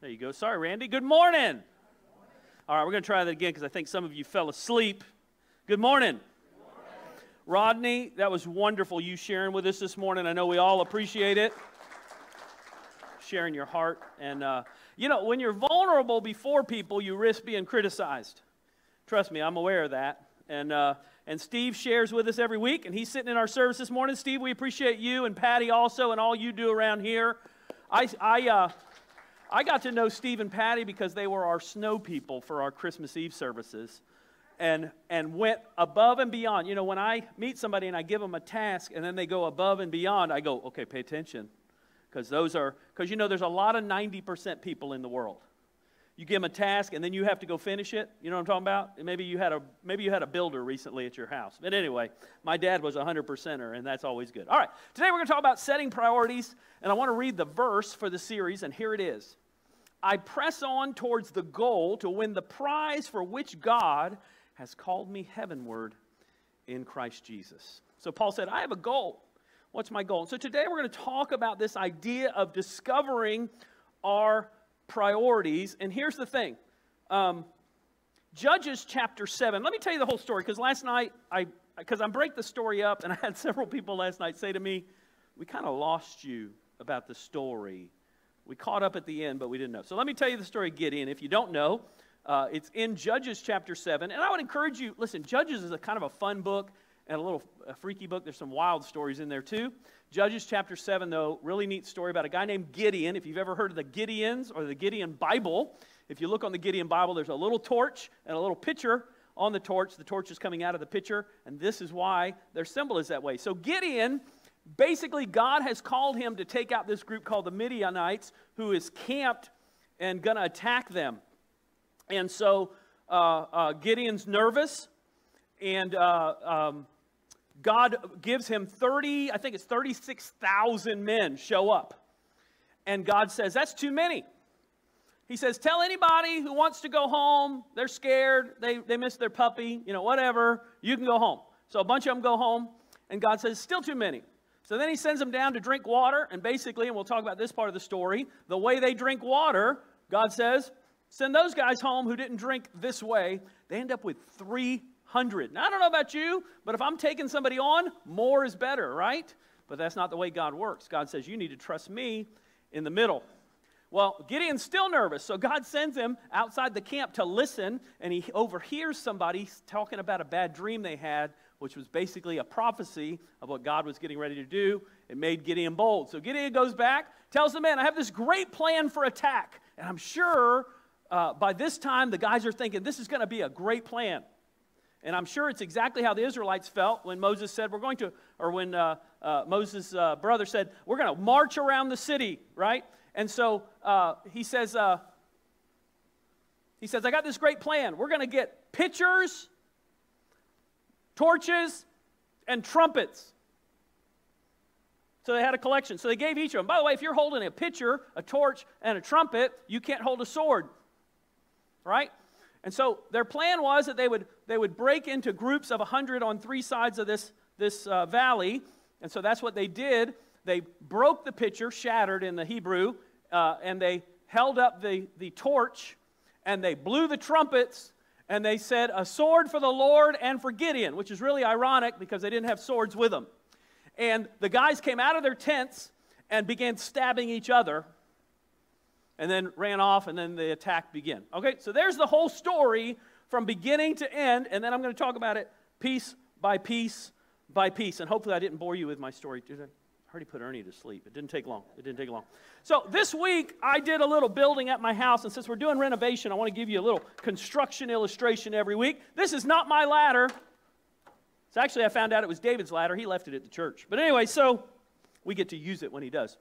There you go. Sorry, Randy. Good morning. All right, we're going to try that again because I think some of you fell asleep. Good morning. Rodney, that was wonderful you sharing with us this morning. I know we all appreciate it. Sharing your heart. And, uh, you know, when you're vulnerable before people, you risk being criticized. Trust me, I'm aware of that. And, uh, and Steve shares with us every week, and he's sitting in our service this morning. Steve, we appreciate you and Patty also and all you do around here. I, I, uh, I got to know Steve and Patty because they were our snow people for our Christmas Eve services and, and went above and beyond. You know, when I meet somebody and I give them a task and then they go above and beyond, I go, okay, pay attention. Because those are, because you know, there's a lot of 90% people in the world. You give them a task and then you have to go finish it. You know what i'm talking about? Maybe you had a maybe you had a builder recently at your house. But anyway my dad was a 100 percenter and that's always good. All right today we're going to talk about setting priorities and i want to read the verse for the series and here it is i press on towards the goal to win the prize for which god has called me heavenward in christ jesus so paul said i have a goal what's my goal so today we're going to talk about this idea of discovering our priorities. And here's the thing um, Judges chapter 7. Let me tell you the whole story because last night, I because I break the story up, and I had several people last night say to me, We kind of lost you about the story. We caught up at the end, but we didn't know. So let me tell you the story of Gideon. If you don't know, uh, it's in Judges chapter 7. And I would encourage you, listen, Judges is a kind of a fun book and a little a freaky book. There's some wild stories in there too. Judges chapter 7, though, really neat story about a guy named Gideon. If you've ever heard of the Gideons or the Gideon Bible, if you look on the Gideon Bible, there's a little torch and a little pitcher on the torch. The torch is coming out of the pitcher, and this is why their symbol is that way. So, Gideon, basically, God has called him to take out this group called the Midianites, who is camped and going to attack them. And so, uh, uh, Gideon's nervous, and uh, um, God gives him 30, I think it's 36,000 men show up. And God says, That's too many. He says, Tell anybody who wants to go home, they're scared, they, they miss their puppy, you know, whatever, you can go home. So a bunch of them go home, and God says, Still too many. So then he sends them down to drink water, and basically, and we'll talk about this part of the story, the way they drink water, God says, Send those guys home who didn't drink this way. They end up with 300. Now, I don't know about you, but if I'm taking somebody on, more is better, right? But that's not the way God works. God says, You need to trust me in the middle. Well, Gideon's still nervous, so God sends him outside the camp to listen, and he overhears somebody talking about a bad dream they had, which was basically a prophecy of what God was getting ready to do. It made Gideon bold. So Gideon goes back, tells the man, I have this great plan for attack. And I'm sure uh, by this time the guys are thinking, this is going to be a great plan. And I'm sure it's exactly how the Israelites felt when Moses said, We're going to, or when uh, uh, Moses' uh, brother said, We're going to march around the city, right? And so uh, he says, uh, He says, I got this great plan. We're going to get pitchers, torches, and trumpets. So they had a collection. So they gave each of them. By the way, if you're holding a pitcher, a torch, and a trumpet, you can't hold a sword, right? And so their plan was that they would, they would break into groups of 100 on three sides of this, this uh, valley. And so that's what they did. They broke the pitcher, shattered in the Hebrew, uh, and they held up the, the torch, and they blew the trumpets, and they said, A sword for the Lord and for Gideon, which is really ironic because they didn't have swords with them. And the guys came out of their tents and began stabbing each other and then ran off, and then the attack began. Okay, so there's the whole story from beginning to end, and then I'm going to talk about it piece by piece by piece. And hopefully, I didn't bore you with my story. I already put Ernie to sleep. It didn't take long. It didn't take long. So this week, I did a little building at my house, and since we're doing renovation, I want to give you a little construction illustration every week. This is not my ladder. So actually, I found out it was David's ladder. He left it at the church. But anyway, so we get to use it when he does.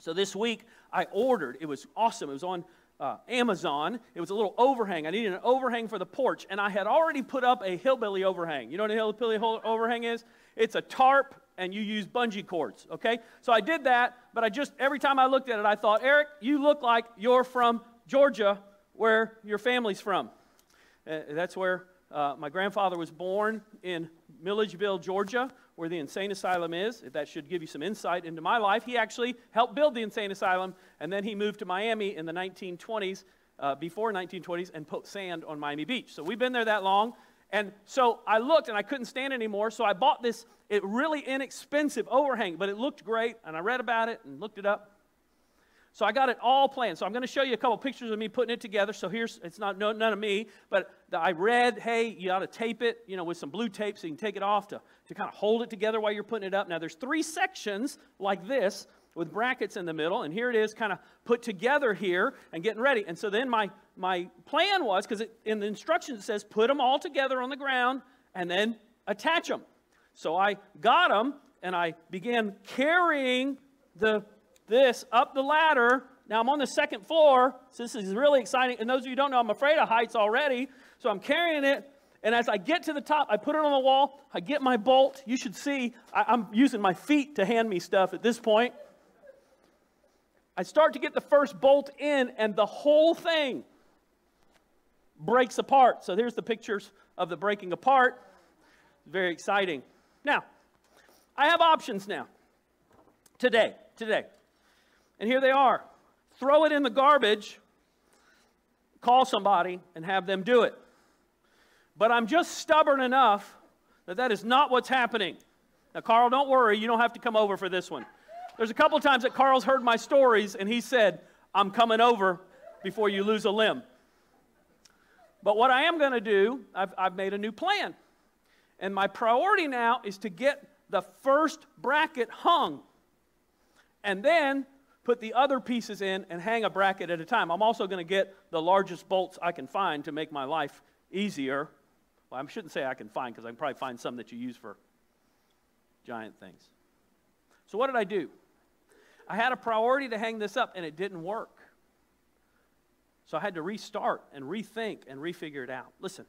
So this week, I ordered. It was awesome. It was on uh, Amazon. It was a little overhang. I needed an overhang for the porch, and I had already put up a hillbilly overhang. You know what a hillbilly overhang is? It's a tarp, and you use bungee cords. Okay, so I did that, but I just every time I looked at it, I thought, Eric, you look like you're from Georgia, where your family's from. Uh, that's where uh, my grandfather was born in Milledgeville, Georgia, where the insane asylum is. That should give you some insight into my life. He actually helped build the insane asylum, and then he moved to Miami in the 1920s, uh, before 1920s, and put sand on Miami Beach. So we've been there that long. And so I looked and I couldn't stand anymore, so I bought this it really inexpensive overhang, but it looked great, and I read about it and looked it up. So I got it all planned. So I'm going to show you a couple pictures of me putting it together. So here's, it's not no, none of me, but I read, hey, you ought to tape it, you know, with some blue tape so you can take it off to, to kind of hold it together while you're putting it up. Now there's three sections like this with brackets in the middle, and here it is kind of put together here and getting ready. And so then my, my plan was, because it in the instructions it says put them all together on the ground and then attach them. So I got them and I began carrying the, this up the ladder. Now I'm on the second floor. So this is really exciting. And those of you don't know, I'm afraid of heights already. So I'm carrying it. And as I get to the top, I put it on the wall. I get my bolt. You should see, I, I'm using my feet to hand me stuff at this point. I start to get the first bolt in, and the whole thing breaks apart. So here's the pictures of the breaking apart. Very exciting. Now, I have options now. Today, today. And here they are. Throw it in the garbage, call somebody, and have them do it. But I'm just stubborn enough that that is not what's happening. Now, Carl, don't worry. You don't have to come over for this one. There's a couple times that Carl's heard my stories, and he said, I'm coming over before you lose a limb. But what I am going to do, I've, I've made a new plan. And my priority now is to get the first bracket hung and then put the other pieces in and hang a bracket at a time. I'm also going to get the largest bolts I can find to make my life easier. Well, I shouldn't say I can find because I can probably find some that you use for giant things. So, what did I do? I had a priority to hang this up and it didn't work. So, I had to restart and rethink and refigure it out. Listen,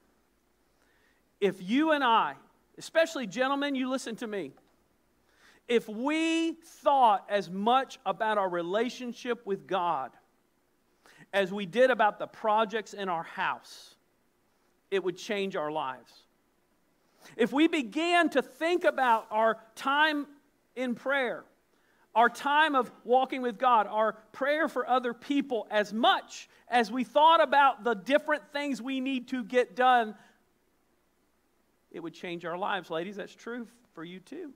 if you and I, especially gentlemen, you listen to me, if we thought as much about our relationship with God as we did about the projects in our house, it would change our lives. If we began to think about our time in prayer, our time of walking with God, our prayer for other people, as much as we thought about the different things we need to get done it would change our lives. Ladies, that's true for you too.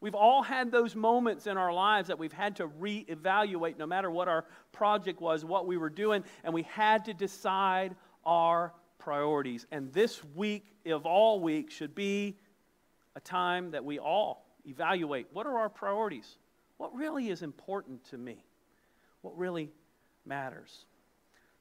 We've all had those moments in our lives that we've had to reevaluate no matter what our project was, what we were doing, and we had to decide our priorities. And this week of all weeks should be a time that we all evaluate what are our priorities? What really is important to me? What really matters?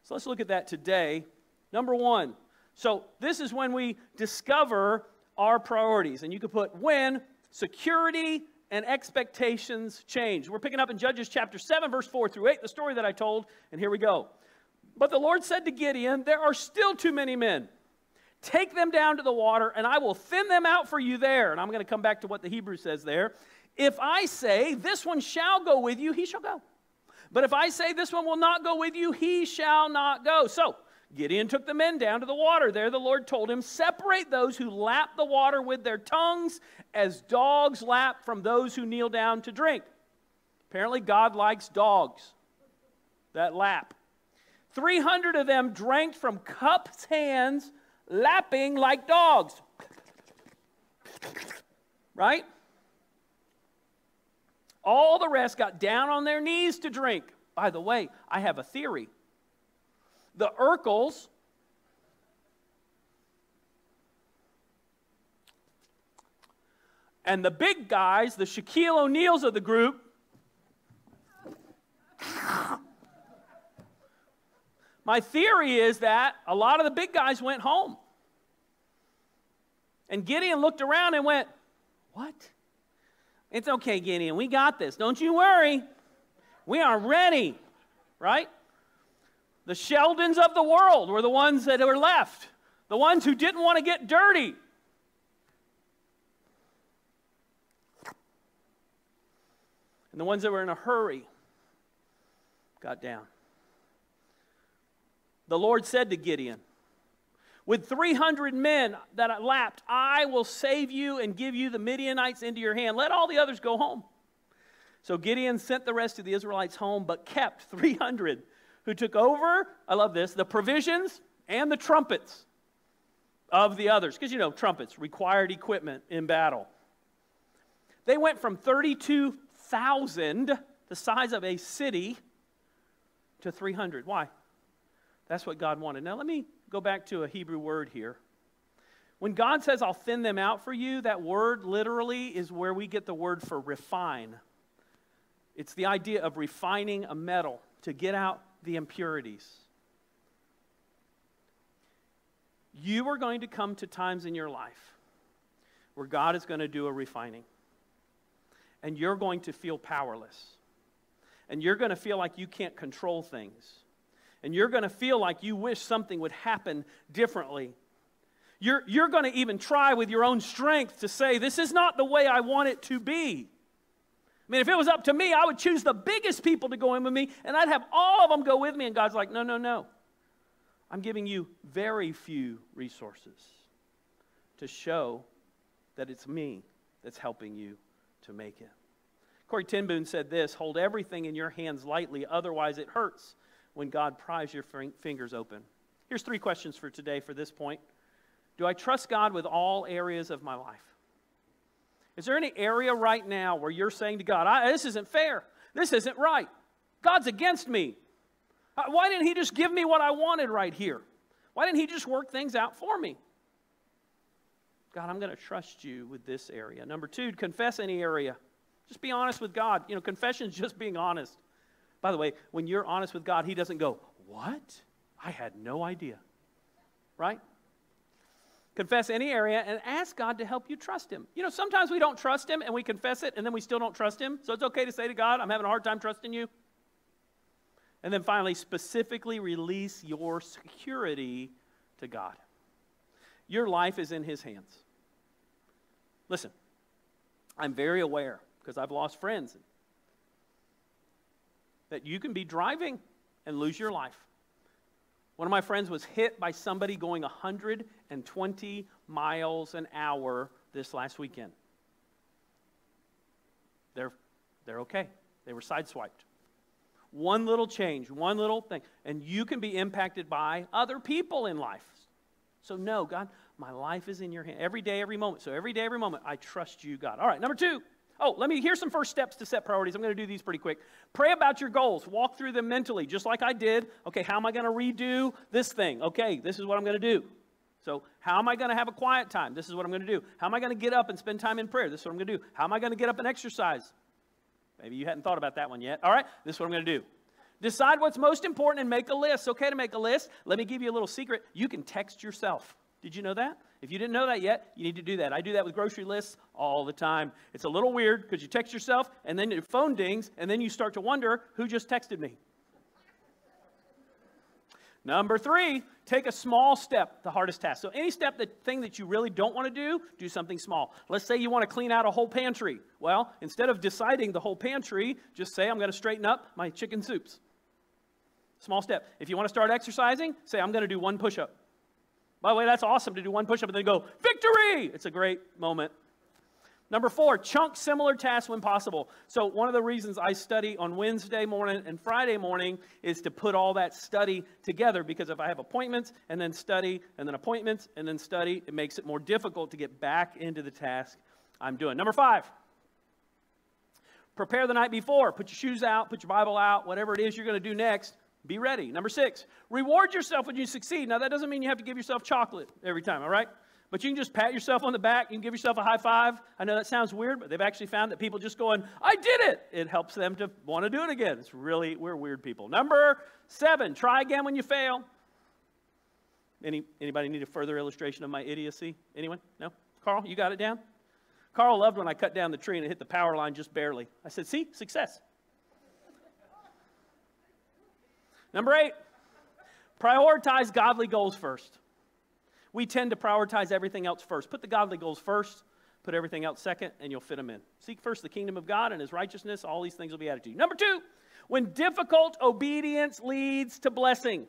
So let's look at that today. Number one, so this is when we discover our priorities. And you could put when security and expectations change. We're picking up in Judges chapter 7, verse 4 through 8, the story that I told, and here we go. But the Lord said to Gideon, There are still too many men. Take them down to the water, and I will thin them out for you there. And I'm going to come back to what the Hebrew says there. If I say, This one shall go with you, he shall go. But if I say, This one will not go with you, he shall not go. So, Gideon took the men down to the water. There the Lord told him, Separate those who lap the water with their tongues as dogs lap from those who kneel down to drink. Apparently, God likes dogs that lap. 300 of them drank from cups' hands, lapping like dogs. Right? All the rest got down on their knees to drink. By the way, I have a theory the Urkels, and the big guys, the Shaquille O'Neals of the group, my theory is that a lot of the big guys went home. And Gideon looked around and went, What? It's okay, Gideon. We got this. Don't you worry. We are ready, right? The Sheldons of the world were the ones that were left, the ones who didn't want to get dirty. And the ones that were in a hurry got down. The Lord said to Gideon, With 300 men that lapped, I will save you and give you the Midianites into your hand. Let all the others go home. So Gideon sent the rest of the Israelites home, but kept 300 who took over, I love this, the provisions and the trumpets of the others. Because, you know, trumpets, required equipment in battle. They went from 32,000, the size of a city, to 300. Why? That's what God wanted. Now, let me go back to a Hebrew word here. When God says, I'll thin them out for you, that word literally is where we get the word for refine. It's the idea of refining a metal to get out the impurities. You are going to come to times in your life where God is going to do a refining. And you're going to feel powerless. And you're going to feel like you can't control things. And you're going to feel like you wish something would happen differently. You're, you're going to even try with your own strength to say, This is not the way I want it to be. I mean, if it was up to me, I would choose the biggest people to go in with me, and I'd have all of them go with me. And God's like, no, no, no. I'm giving you very few resources to show that it's me that's helping you to make it. Corrie ten said this hold everything in your hands lightly, otherwise, it hurts when God pries your fingers open. Here's three questions for today for this point Do I trust God with all areas of my life? Is there any area right now where you're saying to God, this isn't fair? This isn't right. God's against me. Uh, why didn't He just give me what I wanted right here? Why didn't He just work things out for me? God, I'm going to trust you with this area. Number two, confess any area. Just be honest with God. You know, confession is just being honest. By the way, when you're honest with God, He doesn't go, What? I had no idea. Right? Confess any area and ask God to help you trust Him. You know, sometimes we don't trust Him and we confess it and then we still don't trust Him. So it's okay to say to God, I'm having a hard time trusting you. And then finally, specifically release your security to God. Your life is in His hands. Listen, I'm very aware because I've lost friends that you can be driving and lose your life. One of my friends was hit by somebody going 120 miles an hour this last weekend. They're, they're okay. They were sideswiped. One little change, one little thing, and you can be impacted by other people in life. So, no, God, my life is in your hand every day, every moment. So, every day, every moment, I trust you, God. All right, number two, Oh, let me here's some first steps to set priorities. I'm going to do these pretty quick. Pray about your goals. Walk through them mentally, just like I did. Okay, how am I going to redo this thing? Okay, this is what I'm going to do. So, how am I going to have a quiet time? This is what I'm going to do. How am I going to get up and spend time in prayer? This is what I'm going to do. How am I going to get up and exercise? Maybe you hadn't thought about that one yet. All right, this is what I'm going to do. Decide what's most important and make a list. Okay to make a list. Let me give you a little secret. You can text yourself. Did you know that? If you didn't know that yet, you need to do that. I do that with grocery lists all the time. It's a little weird because you text yourself and then your phone dings and then you start to wonder who just texted me. Number three, take a small step, the hardest task. So, any step, the thing that you really don't want to do, do something small. Let's say you want to clean out a whole pantry. Well, instead of deciding the whole pantry, just say, I'm going to straighten up my chicken soups. Small step. If you want to start exercising, say, I'm going to do one push up. By the way, that's awesome to do one push up and then go, victory! It's a great moment. Number four, chunk similar tasks when possible. So, one of the reasons I study on Wednesday morning and Friday morning is to put all that study together because if I have appointments and then study and then appointments and then study, it makes it more difficult to get back into the task I'm doing. Number five, prepare the night before. Put your shoes out, put your Bible out, whatever it is you're going to do next. Be ready. Number six, reward yourself when you succeed. Now, that doesn't mean you have to give yourself chocolate every time, all right? But you can just pat yourself on the back. You can give yourself a high five. I know that sounds weird, but they've actually found that people just going, I did it. It helps them to want to do it again. It's really, we're weird people. Number seven, try again when you fail. Any, anybody need a further illustration of my idiocy? Anyone? No? Carl, you got it down? Carl loved when I cut down the tree and it hit the power line just barely. I said, see, success. Number eight, prioritize godly goals first. We tend to prioritize everything else first. Put the godly goals first, put everything else second, and you'll fit them in. Seek first the kingdom of God and his righteousness. All these things will be added to you. Number two, when difficult obedience leads to blessing.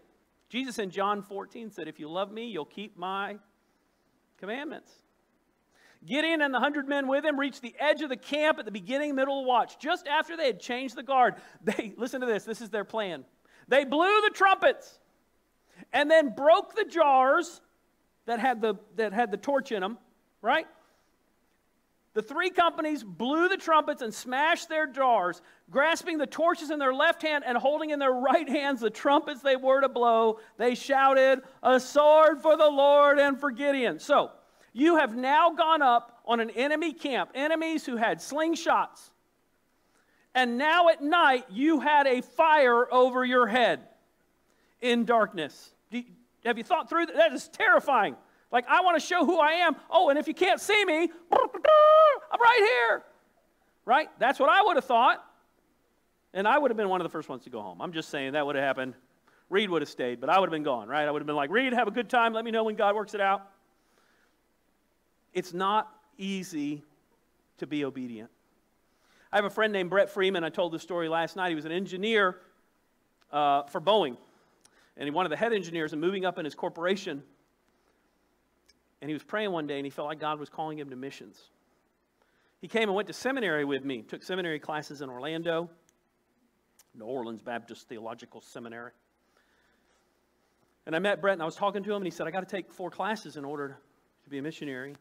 Jesus in John 14 said, If you love me, you'll keep my commandments. Gideon and the hundred men with him reached the edge of the camp at the beginning, middle of the watch. Just after they had changed the guard, they, listen to this, this is their plan. They blew the trumpets and then broke the jars that had the, that had the torch in them, right? The three companies blew the trumpets and smashed their jars, grasping the torches in their left hand and holding in their right hands the trumpets they were to blow. They shouted, A sword for the Lord and for Gideon. So, you have now gone up on an enemy camp, enemies who had slingshots. And now at night, you had a fire over your head in darkness. You, have you thought through that? That is terrifying. Like, I want to show who I am. Oh, and if you can't see me, I'm right here. Right? That's what I would have thought. And I would have been one of the first ones to go home. I'm just saying that would have happened. Reed would have stayed, but I would have been gone, right? I would have been like, Reed, have a good time. Let me know when God works it out. It's not easy to be obedient. I have a friend named Brett Freeman. I told this story last night. He was an engineer uh, for Boeing, and he one of the head engineers and moving up in his corporation. And he was praying one day, and he felt like God was calling him to missions. He came and went to seminary with me, took seminary classes in Orlando, New Orleans Baptist Theological Seminary. And I met Brett, and I was talking to him, and he said, I got to take four classes in order to be a missionary.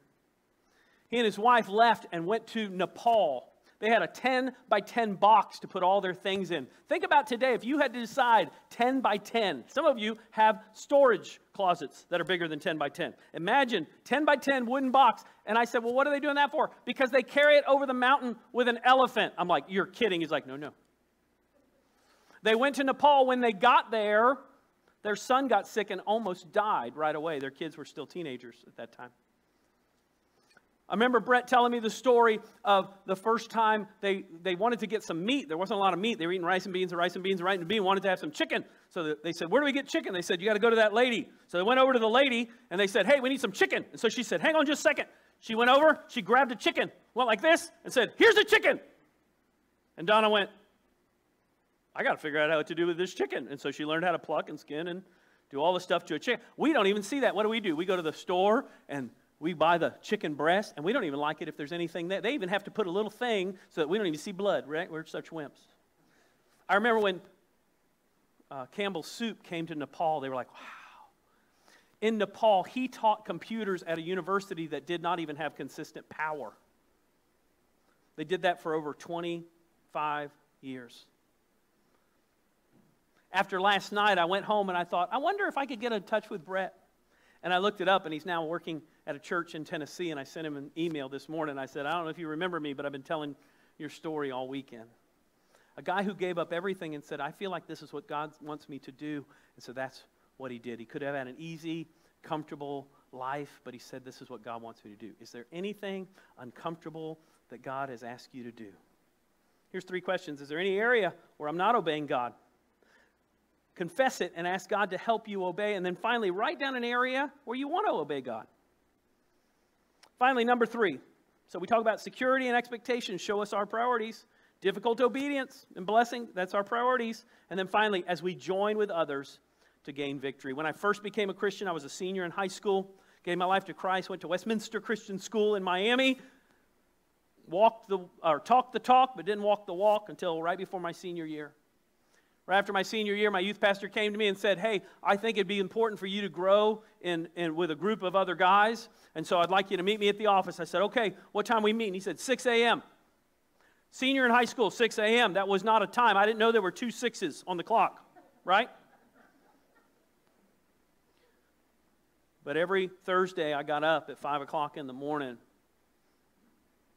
He and his wife left and went to Nepal. They had a 10 by 10 box to put all their things in. Think about today if you had to decide 10 by 10. Some of you have storage closets that are bigger than 10 by 10. Imagine 10 by 10 wooden box. And I said, Well, what are they doing that for? Because they carry it over the mountain with an elephant. I'm like, You're kidding. He's like, No, no. They went to Nepal. When they got there, their son got sick and almost died right away. Their kids were still teenagers at that time. I remember Brett telling me the story of the first time they, they wanted to get some meat. There wasn't a lot of meat. They were eating rice and beans and rice and beans and rice and beans, wanted to have some chicken. So they said, Where do we get chicken? They said, You got to go to that lady. So they went over to the lady and they said, Hey, we need some chicken. And so she said, Hang on just a second. She went over, she grabbed a chicken, went like this, and said, Here's the chicken. And Donna went, I got to figure out how to do with this chicken. And so she learned how to pluck and skin and do all the stuff to a chicken. We don't even see that. What do we do? We go to the store and we buy the chicken breast, and we don't even like it if there's anything there. They even have to put a little thing so that we don't even see blood, right? We're such wimps. I remember when uh, Campbell's Soup came to Nepal, they were like, wow. In Nepal, he taught computers at a university that did not even have consistent power. They did that for over 25 years. After last night, I went home and I thought, I wonder if I could get in touch with Brett. And I looked it up, and he's now working at a church in Tennessee, and I sent him an email this morning. I said, I don't know if you remember me, but I've been telling your story all weekend. A guy who gave up everything and said, I feel like this is what God wants me to do. And so that's what he did. He could have had an easy, comfortable life, but he said, This is what God wants me to do. Is there anything uncomfortable that God has asked you to do? Here's three questions Is there any area where I'm not obeying God? Confess it and ask God to help you obey. And then finally, write down an area where you want to obey God. Finally, number three. So we talk about security and expectations. Show us our priorities. Difficult obedience and blessing, that's our priorities. And then finally, as we join with others to gain victory. When I first became a Christian, I was a senior in high school, gave my life to Christ, went to Westminster Christian School in Miami, walked the or talked the talk, but didn't walk the walk until right before my senior year. Right after my senior year, my youth pastor came to me and said, Hey, I think it'd be important for you to grow in, in, with a group of other guys. And so I'd like you to meet me at the office. I said, Okay, what time we meet? He said, 6 a.m. Senior in high school, 6 a.m. That was not a time. I didn't know there were two sixes on the clock, right? But every Thursday, I got up at 5 o'clock in the morning,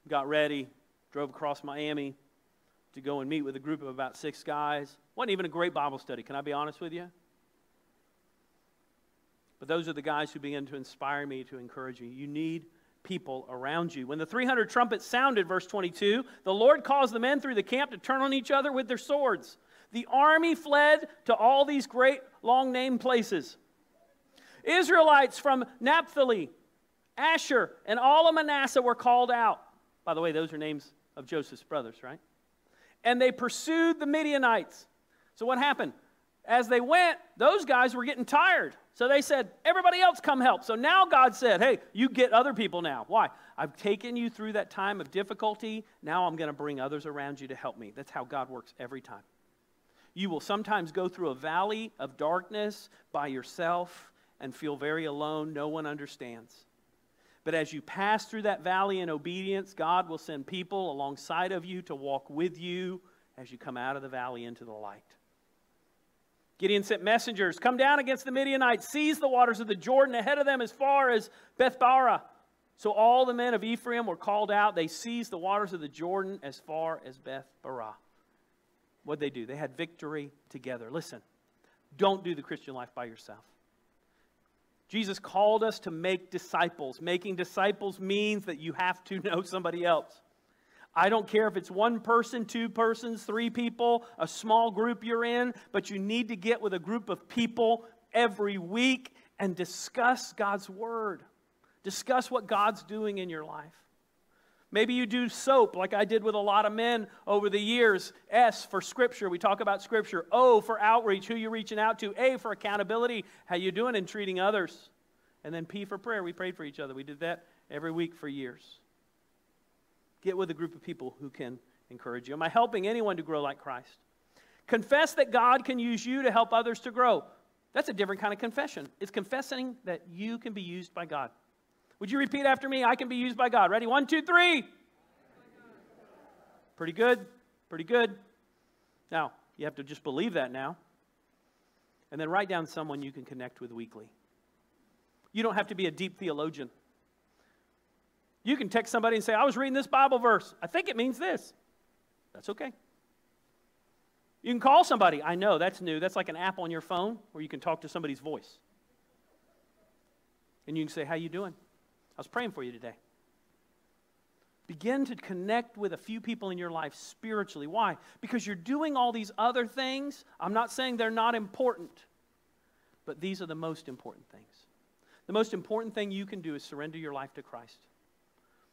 got ready, drove across Miami to go and meet with a group of about six guys wasn't even a great Bible study, can I be honest with you? But those are the guys who began to inspire me to encourage you. You need people around you. When the 300 trumpets sounded, verse 22, the Lord caused the men through the camp to turn on each other with their swords. The army fled to all these great long named places. Israelites from Naphtali, Asher, and all of Manasseh were called out. By the way, those are names of Joseph's brothers, right? And they pursued the Midianites so what happened? as they went, those guys were getting tired. So they said, Everybody else come help. So now God said, Hey, you get other people now. Why? I've taken you through that time of difficulty. Now I'm going to bring others around you to help me. That's how God works every time. You will sometimes go through a valley of darkness by yourself and feel very alone. No one understands. But as you pass through that valley in obedience, God will send people alongside of you to walk with you as you come out of the valley into the light. Gideon sent messengers, come down against the Midianites, seize the waters of the Jordan ahead of them as far as Bethbara. So all the men of Ephraim were called out. They seized the waters of the Jordan as far as Bethbara. What'd they do? They had victory together. Listen, don't do the Christian life by yourself. Jesus called us to make disciples. Making disciples means that you have to know somebody else. I don't care if it's one person, two persons, three people, a small group you're in, but you need to get with a group of people every week and discuss God's Word. Discuss what God's doing in your life. Maybe you do soap like I did with a lot of men over the years. S for scripture, we talk about scripture. O for outreach, who you're reaching out to. A for accountability, how you doing in treating others. And then P for prayer, we prayed for each other. We did that every week for years. Get with a group of people who can encourage you. Am I helping anyone to grow like Christ? Confess that God can use you to help others to grow. That's a different kind of confession. It's confessing that you can be used by God. Would you repeat after me? I can be used by God. Ready? One, two, three. Pretty good. Pretty good. Now, you have to just believe that now. And then write down someone you can connect with weekly. You don't have to be a deep theologian. You can text somebody and say, I was reading this Bible verse. I think it means this. That's okay. You can call somebody. I know, that's new. That's like an app on your phone where you can talk to somebody's voice. And you can say, How you doing? I was praying for you today. Begin to connect with a few people in your life spiritually. Why? Because you're doing all these other things. I'm not saying they're not important, but these are the most important things. The most important thing you can do is surrender your life to Christ.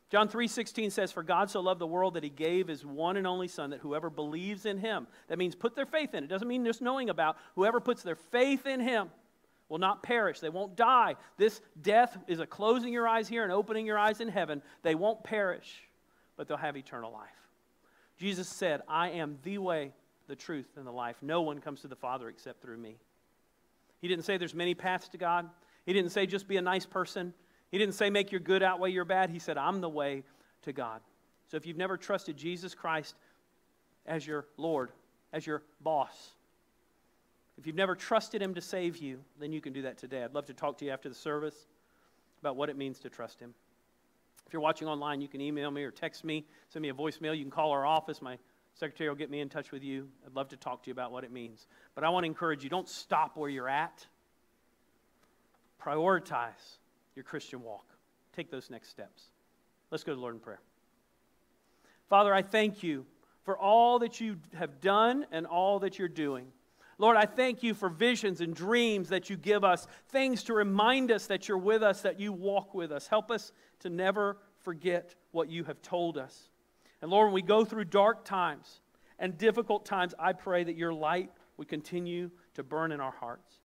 John 3:16 says for God so loved the world that he gave his one and only son that whoever believes in him that means put their faith in it doesn't mean just knowing about whoever puts their faith in him will not perish. They won't die. This death is a closing your eyes here and opening your eyes in heaven. They won't perish but they'll have eternal life. Jesus said I am the way the truth and the life. No one comes to the father except through me. He didn't say there's many paths to God. He didn't say just be a nice person. He didn't say make your good outweigh your bad. He said, I'm the way to God. So if you've never trusted Jesus Christ as your Lord, as your boss, if you've never trusted Him to save you, then you can do that today. I'd love to talk to you after the service about what it means to trust Him. If you're watching online, you can email me or text me, send me a voicemail. You can call our office. My secretary will get me in touch with you. I'd love to talk to you about what it means. But I want to encourage you don't stop where you're at, prioritize your Christian walk. Take those next steps. Let's go to the Lord in prayer. Father, I thank you for all that you have done and all that you're doing. Lord, I thank you for visions and dreams that you give us, things to remind us that you're with us, that you walk with us. Help us to never forget what you have told us. And Lord, when we go through dark times and difficult times, I pray that your light would continue to burn in our hearts.